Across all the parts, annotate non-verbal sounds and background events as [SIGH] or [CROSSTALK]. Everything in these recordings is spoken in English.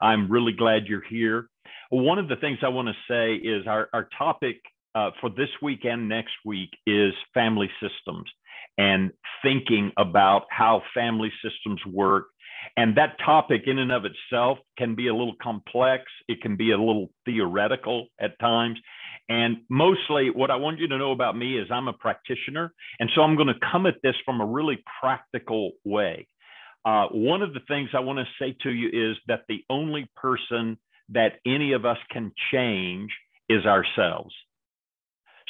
I'm really glad you're here. One of the things I want to say is our, our topic uh, for this week and next week is family systems and thinking about how family systems work. And that topic, in and of itself, can be a little complex. It can be a little theoretical at times. And mostly, what I want you to know about me is I'm a practitioner. And so I'm going to come at this from a really practical way. Uh, one of the things I want to say to you is that the only person that any of us can change is ourselves.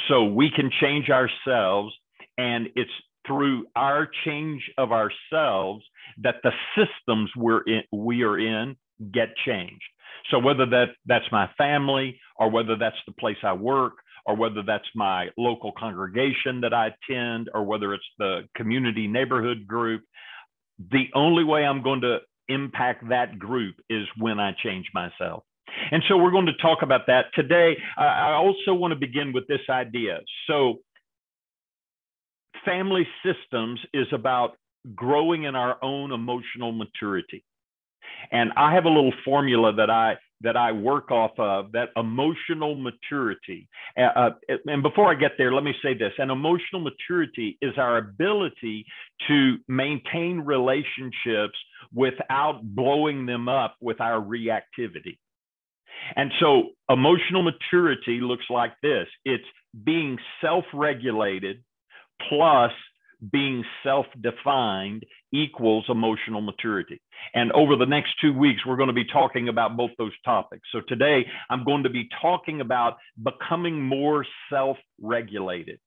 So we can change ourselves, and it's through our change of ourselves that the systems we're in, we are in get changed. So whether that that's my family or whether that's the place I work or whether that's my local congregation that I attend or whether it's the community neighborhood group, the only way I'm going to impact that group is when I change myself. And so we're going to talk about that today. I also want to begin with this idea. So family systems is about growing in our own emotional maturity. And I have a little formula that I that I work off of that emotional maturity. Uh, uh, and before I get there, let me say this: an emotional maturity is our ability to maintain relationships without blowing them up with our reactivity. And so, emotional maturity looks like this: it's being self-regulated plus being self defined equals emotional maturity. And over the next two weeks, we're going to be talking about both those topics. So today, I'm going to be talking about becoming more self regulated.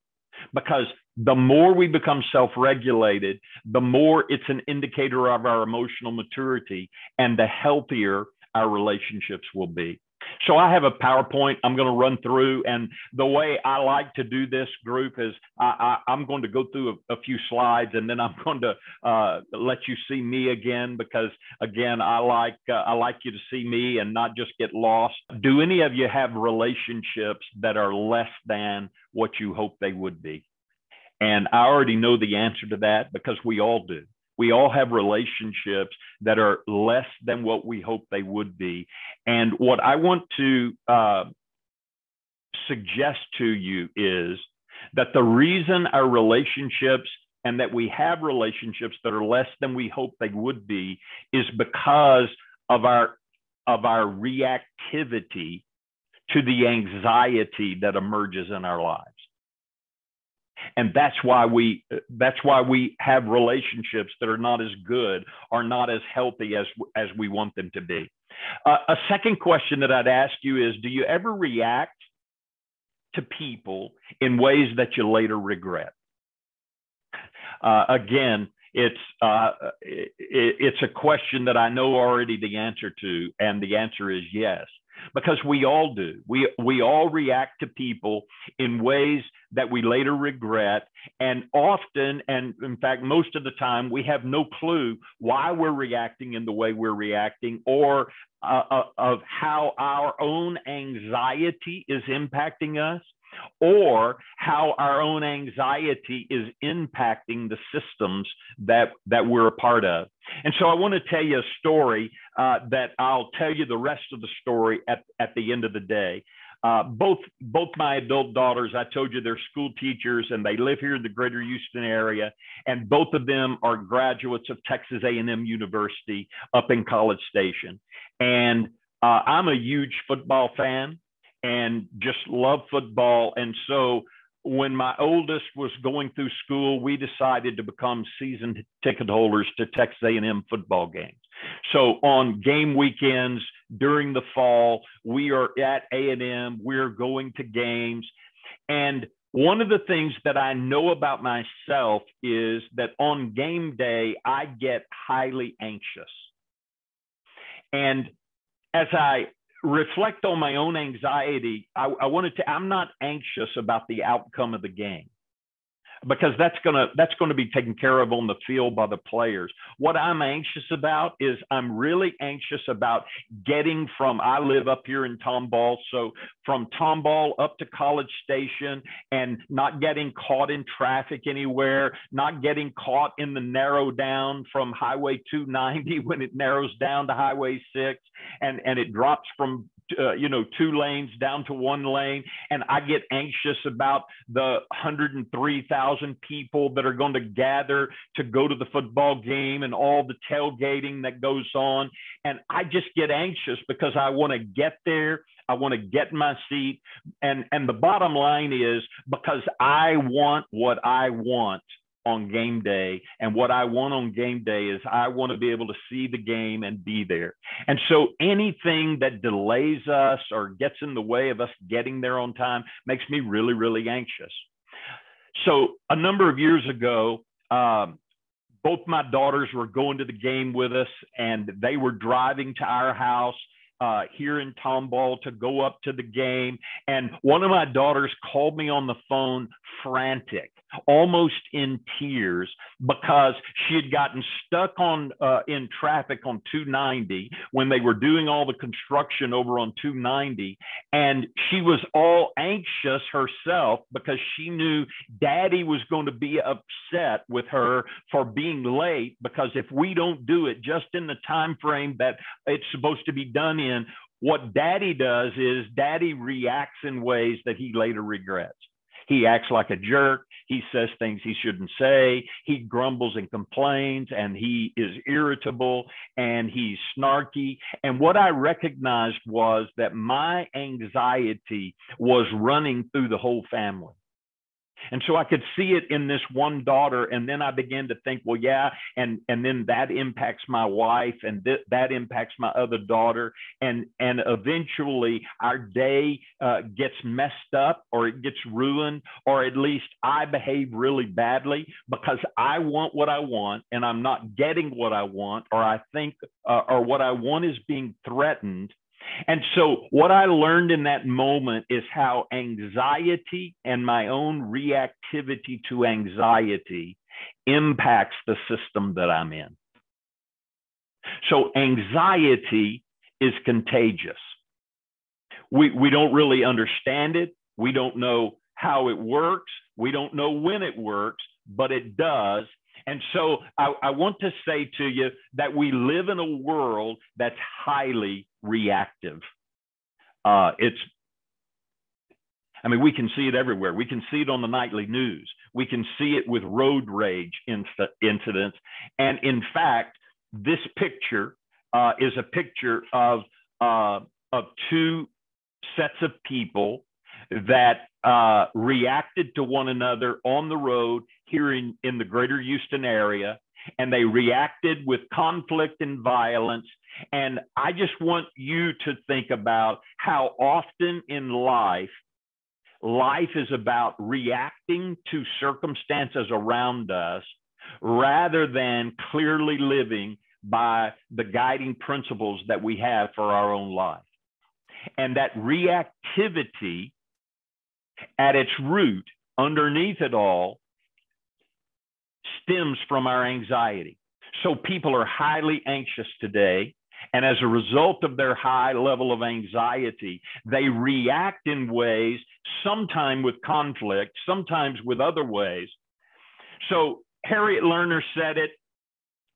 Because the more we become self regulated, the more it's an indicator of our emotional maturity and the healthier our relationships will be. So I have a PowerPoint I'm going to run through. And the way I like to do this group is I, am going to go through a, a, few slides and then I'm [LAUGHS] going to uh, let you see me again because again, I like, uh, I like you to see me and not just get lost. Do any of you have relationships that are less than what you hope they would be? And I already know the answer to that because we all do. We all have relationships that are less than what we hope they would be. And what I want to uh, suggest to you is that the reason our relationships and that we have relationships that are less than we hope they would be is because of our of our reactivity to the anxiety that emerges in our lives and that's why we that's why we have relationships that are not as good or not as healthy as as we want them to be. Uh, a second question that i'd ask you is do you ever react to people in ways that you later regret? Uh, again it's uh, it, it's a question that i know already the answer to and the answer is yes. Because we all do. We we all react to people in ways that we later regret, and often, and in fact, most of the time, we have no clue why we're reacting in the way we're reacting, or uh, uh of how our own anxiety is impacting us or how our own anxiety is impacting the systems that that we're a part of. And so I want to tell you a story uh, that I'll tell you the rest of the story at, at the end of the day. Uh, both both my adult daughters, I told you they're school teachers and they live here in the greater Houston area, and both of them are graduates of Texas A&M University up in College Station. And uh, I'm a huge football fan and just love football. And so when my oldest was going through school, we decided to become season ticket holders to Texas A&M football games. So on game weekends during the fall, we are at A&M, we're going to games. And one of the things that I know about myself is that on game day, I get highly anxious. And as I reflect on my own anxiety, I, I wanted to, I'm not anxious about the outcome of the game. Because that's gonna that's gonna be taken care of on the field by the players. What I'm anxious about is I'm really anxious about getting from I live up here in Tomball, so from Tomball up to College Station and not getting caught in traffic anywhere, not getting caught in the narrow down from Highway 290 [LAUGHS] when it narrows down to Highway 6 and and it drops from uh, you know, two lanes down to one lane. And I get anxious about the 103,000 people that are going to gather to go to the football game and all the tailgating that goes on. And I just get anxious because I want to get there. I want to get my seat. And, and the bottom line is because I want what I want on game day. And what I want on game day is I want to be able to see the game and be there. And so anything that delays us or gets in the way of us getting there on time makes me really, really anxious. So a number of years ago, um, both my daughters were going to the game with us and they were driving to our house uh, here in Tomball to go up to the game. And one of my daughters called me on the phone frantic almost in tears because she had gotten stuck on uh, in traffic on 290 when they were doing all the construction over on 290 and she was all anxious herself because she knew daddy was going to be upset with her for being late because if we don't do it just in the time frame that it's supposed to be done in what daddy does is daddy reacts in ways that he later regrets he acts like a jerk. He says things he shouldn't say. He grumbles and complains, and he is irritable and he's snarky. And what I recognized was that my anxiety was running through the whole family. And so I could see it in this one daughter. And then I began to think, well, yeah. And, and then that impacts my wife and th- that impacts my other daughter. And, and eventually our day uh, gets messed up or it gets ruined, or at least I behave really badly because I want what I want and I'm not getting what I want, or I think, uh, or what I want is being threatened and so, what I learned in that moment is how anxiety and my own reactivity to anxiety impacts the system that I'm in. So, anxiety is contagious. We, we don't really understand it. We don't know how it works. We don't know when it works, but it does. And so I, I, want to say to you that we live in a world that's highly reactive. Uh, it's, I mean, we can see it everywhere. We can see it on the nightly news. We can see it with road rage inc- incidents. And in fact, this picture uh, is a picture of, uh, of two sets of people that uh, reacted to one another on the road here in, in the greater Houston area. And they reacted with conflict and violence. And I just want you to think about how often in life, life is about reacting to circumstances around us rather than clearly living by the guiding principles that we have for our own life. And that reactivity at its root, underneath it all, stems from our anxiety. So people are highly anxious today. And as a result of their high level of anxiety, they react in ways, sometimes with conflict, sometimes with other ways. So Harriet Lerner said it,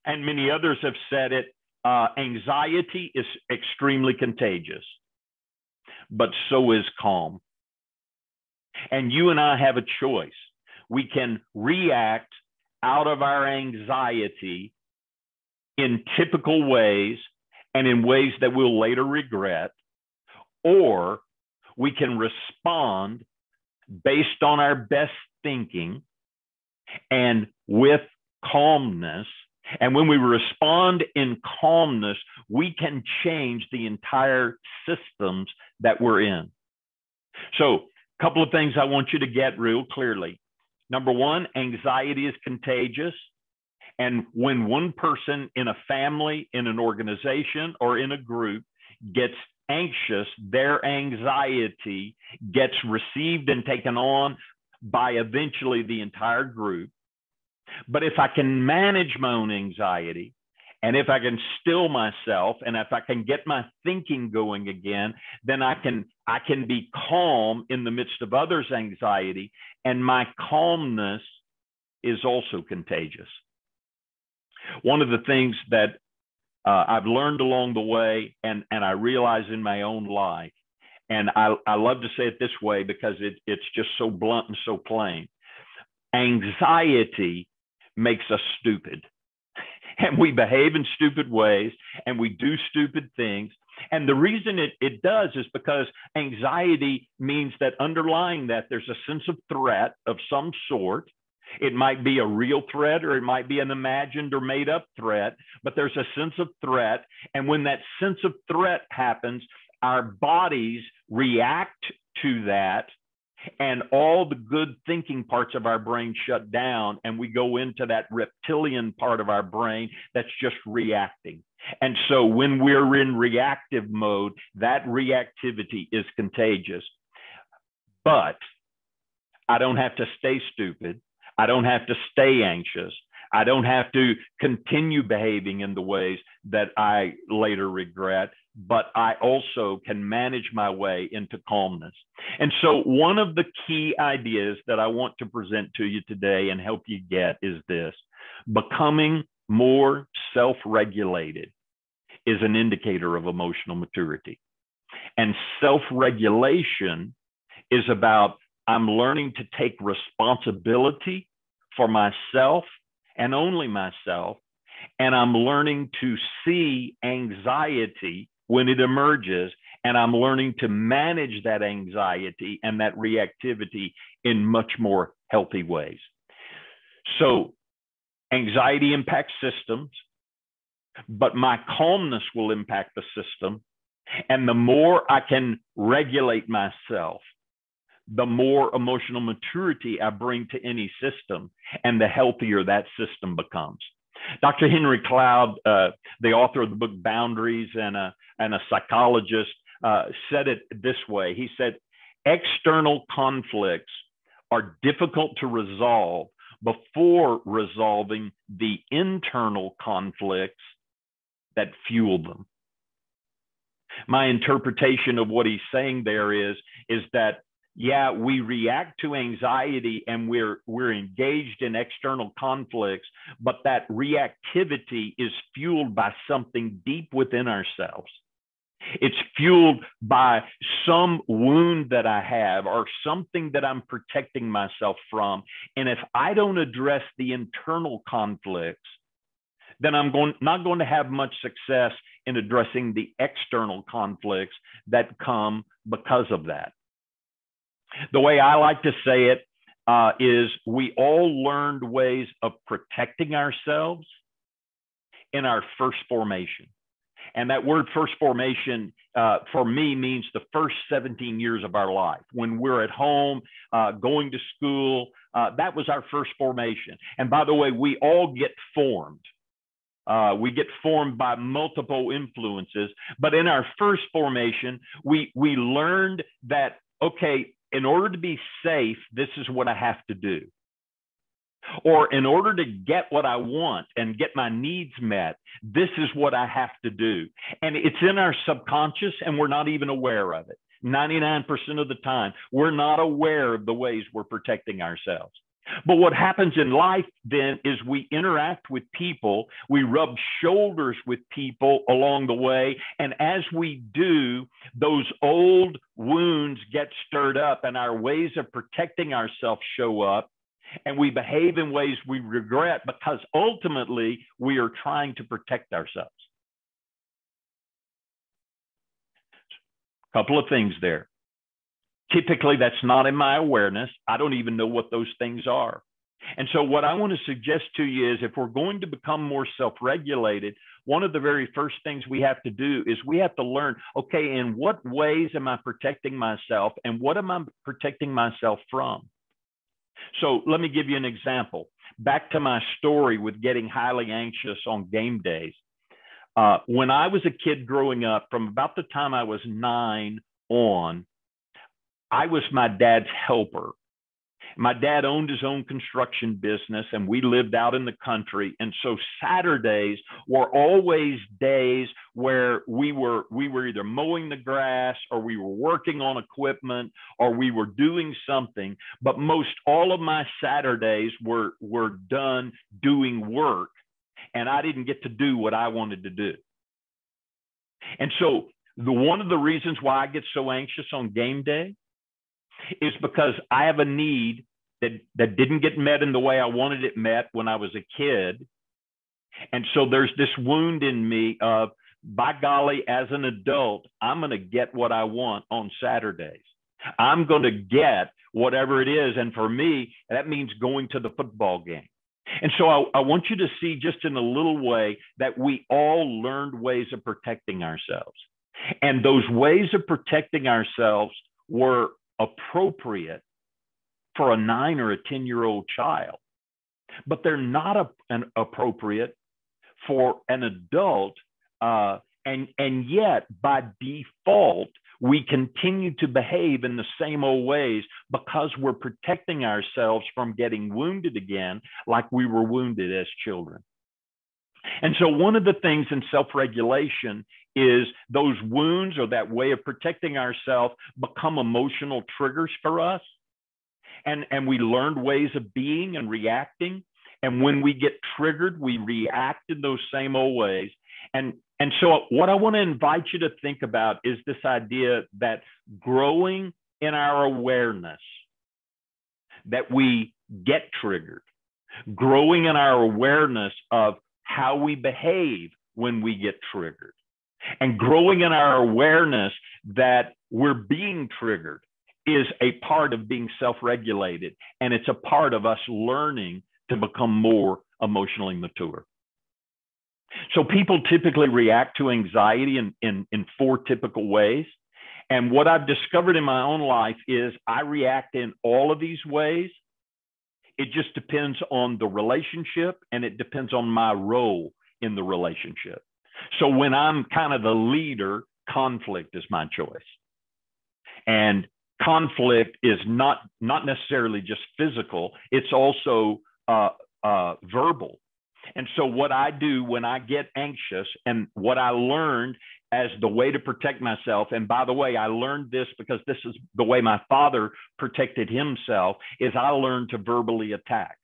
and many others have said it uh, anxiety is extremely contagious, but so is calm. And you and I have a choice. We can react out of our anxiety in typical ways and in ways that we'll later regret, or we can respond based on our best thinking and with calmness. And when we respond in calmness, we can change the entire systems that we're in. So couple of things I want you to get real clearly. Number one, anxiety is contagious. And when one person in a family, in an organization, or in a group gets anxious, their anxiety gets received and taken on by eventually the entire group. But if I can manage my own anxiety, and if I can still myself and if I can get my thinking going again, then I can I can be calm in the midst of others' anxiety. And my calmness is also contagious. One of the things that uh, I've learned along the way and, and I realize in my own life, and I, I love to say it this way because it, it's just so blunt and so plain. Anxiety makes us stupid and we behave in stupid ways and we do stupid things. And the reason it, it does is because anxiety means that underlying that there's a sense of threat of some sort. It might be a real threat or it might be an imagined or made up threat, but there's a sense of threat. And when that sense of threat happens, our bodies react to that and all the good thinking parts of our brain shut down and we go into that reptilian part of our brain that's just reacting. And so when we're in reactive mode that reactivity is contagious. But i don't have to stay stupid. I don't have to stay anxious I don't have to continue behaving in the ways that I later regret but I also can manage my way into calmness. And so, one of the key ideas that I want to present to you today and help you get is this becoming more self regulated is an indicator of emotional maturity. And self regulation is about I'm learning to take responsibility for myself and only myself. And I'm learning to see anxiety when it emerges and I'm learning to manage that anxiety and that reactivity in much more healthy ways. So, anxiety impacts systems, but my calmness will impact the system. And the more I can regulate myself, the more emotional maturity I bring to any system, and the healthier that system becomes. Dr. Henry Cloud, uh, the author of the book Boundaries and a, and a psychologist, uh, said it this way. He said, external conflicts are difficult to resolve before resolving the internal conflicts that fuel them. My interpretation of what he's saying there is, is that yeah, we react to anxiety and we're we're engaged in external conflicts, but that reactivity is fueled by something deep within ourselves. It's fueled by some wound that I have or something that I'm protecting myself from. And if I don't address the internal conflicts, then I'm going, not going to have much success in addressing the external conflicts that come because of that. The way I like to say it uh, is we all learned ways of protecting ourselves in our first formation. And that word first formation uh, for me means the first 17 years of our life. When we're at home, uh, going to school, uh, that was our first formation. And by the way, we all get formed. Uh, we get formed by multiple influences, but in our first formation, we we learned that okay, in order to be safe, this is what I have to do. Or in order to get what I want and get my needs met, this is what I have to do. And it's in our subconscious and we're not even aware of it. 99% of the time, we're not aware of the ways we're protecting ourselves. But what happens in life then is we interact with people, we rub shoulders with people along the way. And as we do, those old wounds get stirred up and our ways of protecting ourselves show up. And we behave in ways we regret because ultimately we are trying to protect ourselves. A couple of things there. Typically, that's not in my awareness. I don't even know what those things are. And so, what I want to suggest to you is if we're going to become more self regulated, one of the very first things we have to do is we have to learn okay, in what ways am I protecting myself and what am I protecting myself from? So, let me give you an example. Back to my story with getting highly anxious on game days. Uh, when I was a kid growing up, from about the time I was nine on, I was my dad's helper. my dad owned his own construction business and we lived out in the country. And so saturdays were always days where we were we were either mowing the grass or we were working on equipment or we were doing something. But most all of my saturdays were were done doing work and i didn't get to do what i wanted to do. And so the one of the reasons why i get so anxious on game day is because I have a need that, that didn't get met in the way I wanted it met when I was a kid. And so there's this wound in me of, by golly, as an adult, I'm going to get what I want on Saturdays. I'm going to get whatever it is. And for me, that means going to the football game. And so I, I, want you to see just in a little way that we all learned ways of protecting ourselves. And those ways of protecting ourselves were appropriate for a nine or a 10 year old child, but they're not a, an appropriate for an adult. Uh, and, and yet, by default, we continue to behave in the same old ways because we're protecting ourselves from getting wounded again, like we were wounded as children. And so, one of the things in self regulation is those wounds or that way of protecting ourselves become emotional triggers for us. And, and we learned ways of being and reacting. And when we get triggered, we react in those same old ways. And, and so, what I want to invite you to think about is this idea that growing in our awareness that we get triggered, growing in our awareness of how we behave when we get triggered, and growing in our awareness that we're being triggered is a part of being self regulated. And it's a part of us learning to become more emotionally mature. So people typically react to anxiety in, in, in four typical ways. And what I've discovered in my own life is I react in all of these ways. It just depends on the relationship and it depends on my role in the relationship. So when I'm kind of the leader, conflict is my choice. And conflict is not not necessarily just physical; it's also uh, uh, verbal. And so, what I do when I get anxious, and what I learned as the way to protect myself, and by the way, I learned this because this is the way my father protected himself, is I learned to verbally attack.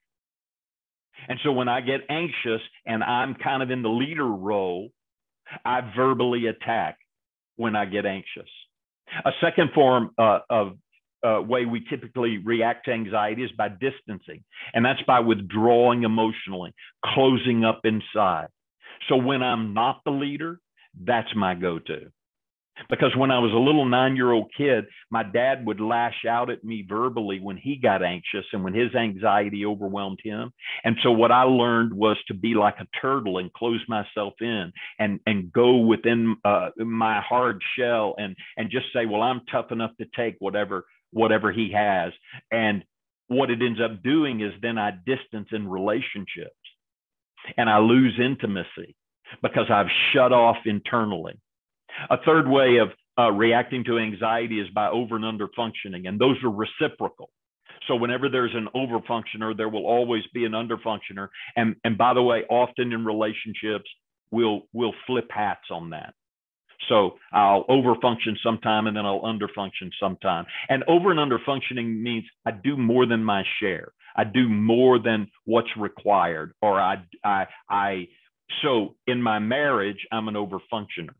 And so, when I get anxious and I'm kind of in the leader role, I verbally attack when I get anxious. A second form uh, of uh, way we typically react to anxiety is by distancing, and that's by withdrawing emotionally, closing up inside. So when I'm not the leader, that's my go to. Because when I was a little nine year old kid, my dad would lash out at me verbally when he got anxious and when his anxiety overwhelmed him. And so what I learned was to be like a turtle and close myself in and, and go within uh, my hard shell and, and just say, well, I'm tough enough to take whatever, whatever he has. And what it ends up doing is then I distance in relationships and I lose intimacy because I've shut off internally. A third way of uh, reacting to anxiety is by over and under functioning, and those are reciprocal. So whenever there's an over functioner, there will always be an under functioner. And, and by the way, often in relationships, we'll, we'll flip hats on that. So I'll over function sometime and then I'll under function sometime. And over and under functioning means I do more than my share. I do more than what's required. Or I, I, I, so in my marriage, I'm an overfunctioner.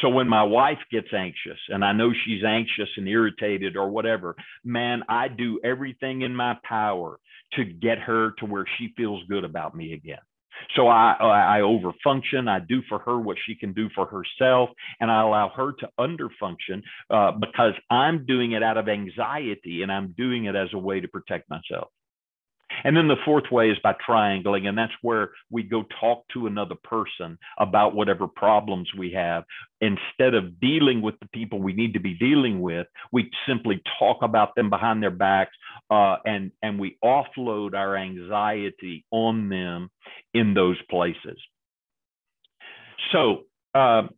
So when my wife gets anxious and I know she's anxious and irritated or whatever, man, I do everything in my power to get her to where she feels good about me again. So I, I overfunction. I do for her what she can do for herself, and I allow her to underfunction uh, because I'm doing it out of anxiety and I'm doing it as a way to protect myself. And then the fourth way is by triangling, and that's where we go talk to another person about whatever problems we have. Instead of dealing with the people we need to be dealing with, we simply talk about them behind their backs, uh, and and we offload our anxiety on them in those places. So. Uh,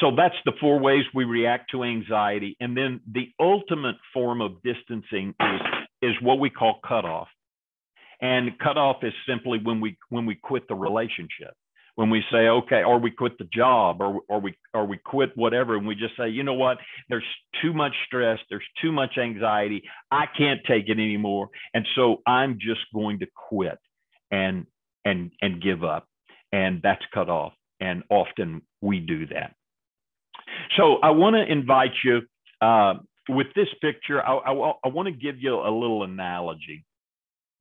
so that's the four ways we react to anxiety. And then the ultimate form of distancing is, is what we call cutoff. And cutoff is simply when we when we quit the relationship. When we say, okay, or we quit the job or or we or we quit whatever, and we just say, you know what, there's too much stress, there's too much anxiety, I can't take it anymore. And so I'm just going to quit and and and give up. And that's cut off. And often we do that. So I want to invite you uh, with this picture. I, I, I want to give you a little analogy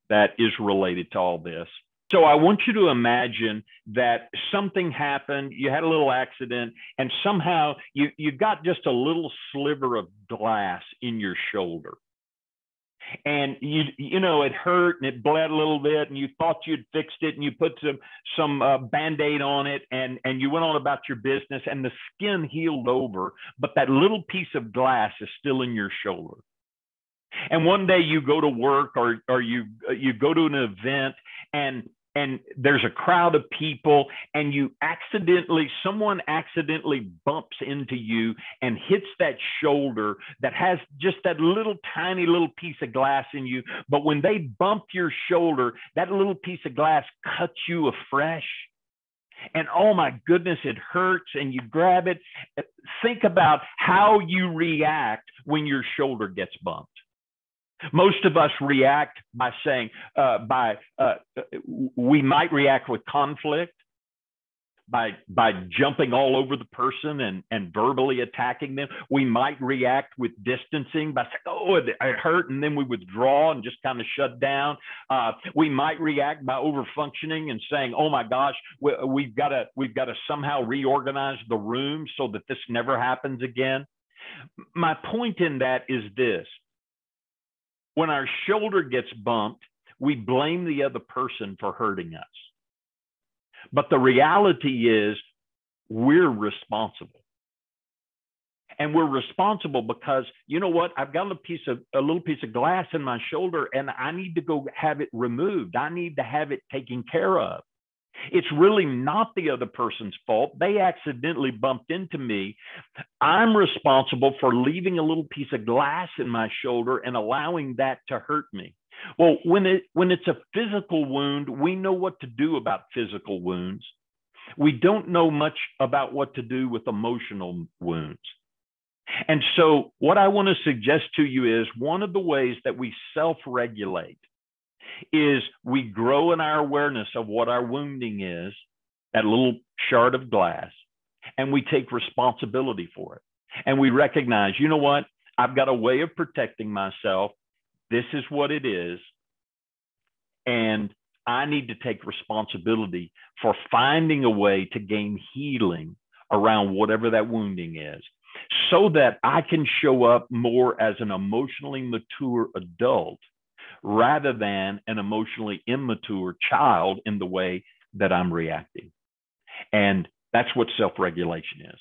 that is related to all this. So I want you to imagine that something happened, you had a little accident, and somehow you, you got just a little sliver of glass in your shoulder and you you know it hurt and it bled a little bit and you thought you'd fixed it and you put some some uh, band-aid on it and and you went on about your business and the skin healed over but that little piece of glass is still in your shoulder. And one day you go to work or or you you go to an event and and there's a crowd of people and you accidentally someone accidentally bumps into you and hits that shoulder that has just that little tiny little piece of glass in you. But when they bump your shoulder that little piece of glass cuts you afresh. And oh my goodness it hurts and you grab it. Think about how you react when your shoulder gets bumped most of us react by saying, uh, by uh, we might react with conflict, by by jumping all over the person and and verbally attacking them. We might react with distancing by saying, "Oh, it, hurt," and then we withdraw and just kind of shut down. Uh, we might react by overfunctioning and saying, "Oh my gosh, we, we've got to we've got to somehow reorganize the room so that this never happens again." My point in that is this when our shoulder gets bumped, we blame the other person for hurting us. But the reality is, we're responsible. And we're responsible because you know what? I've got a piece of a little piece of glass in my shoulder and I need to go have it removed. I need to have it taken care of. It's really not the other person's fault. They accidentally bumped into me. I'm responsible for leaving a little piece of glass in my shoulder and allowing that to hurt me. Well, when it when it's a physical wound, we know what to do about physical wounds. We don't know much about what to do with emotional wounds. And so, what I want to suggest to you is one of the ways that we self regulate is we grow in our awareness of what our wounding is, that little shard of glass, and we take responsibility for it. And we recognize, you know what? I've got a way of protecting myself. This is what it is. And I need to take responsibility for finding a way to gain healing around whatever that wounding is so that I can show up more as an emotionally mature adult rather than an emotionally immature child in the way that I'm reacting. And that's what self regulation is.